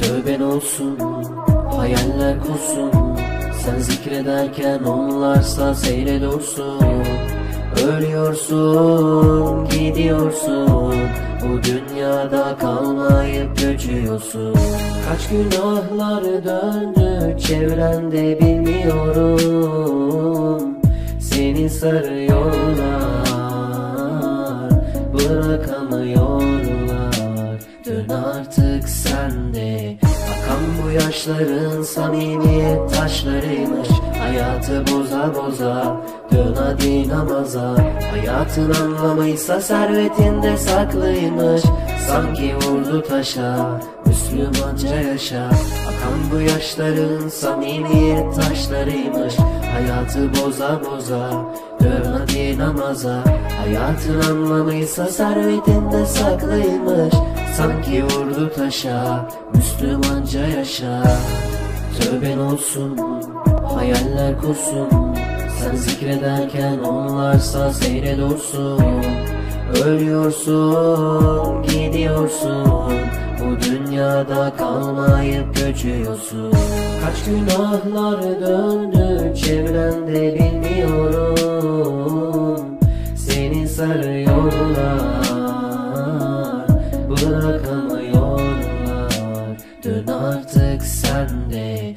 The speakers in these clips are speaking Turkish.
Tövben olsun hayaller kursun. Sen zikrederken onlarsa seyredursun Ölüyorsun gidiyorsun. Bu dünyada kalmayıp göçüyorsun. Kaç günahlar döndü çevrende bilmiyorum. Seni sarıyorlar artık sen de Akan bu yaşların samimiyet taşlarıymış Hayatı boza boza Dön hadi namaza. Hayatın anlamıysa servetinde saklıymış. Sanki vurdu taşa Müslümanca yaşa. Akan bu yaşların samimiyet taşlarıymış. Hayatı boza boza Dön hadi namaza. Hayatın anlamıysa servetinde saklıymış. Sanki vurdu taşa Müslümanca yaşa. Tövben olsun Hayaller kursun. Sen zikrederken onlarsa seyredursun Ölüyorsun Gidiyorsun. Bu dünyada kalmayıp göçüyorsun. Kaç günahlar döndü Çevrende bilmiyorum. Seni sarıyorlar Bırakamıyorlar. Dön artık sen de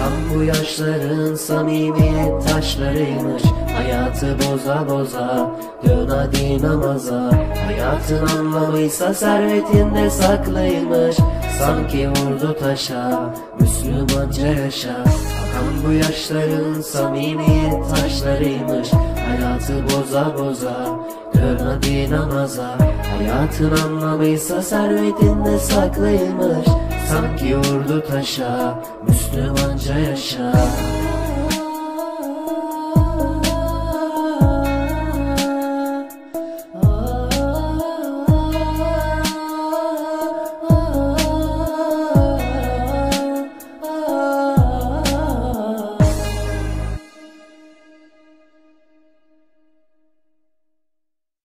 Akan bu yaşların samimiyet taşlarıymış. Hayatı boza boza Dön hadi namaza. Hayatın anlamıysa servetinde saklıymış. Sanki vurdu taşa Müslümanca yaşa. Akan bu yaşların samimiyet taşlarıymış. Hayatı boza boza Dön hadi namaza. Hayatın anlamıysa servetinde saklıymış Sanki vurdu taşa Müslümanca yaşa